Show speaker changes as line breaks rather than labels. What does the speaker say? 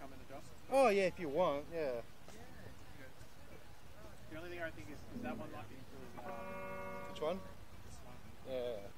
come and adjust?
Oh yeah, if you want, yeah.
The only thing I think is, is that one might be really loud.
Which one?
This one.
Yeah.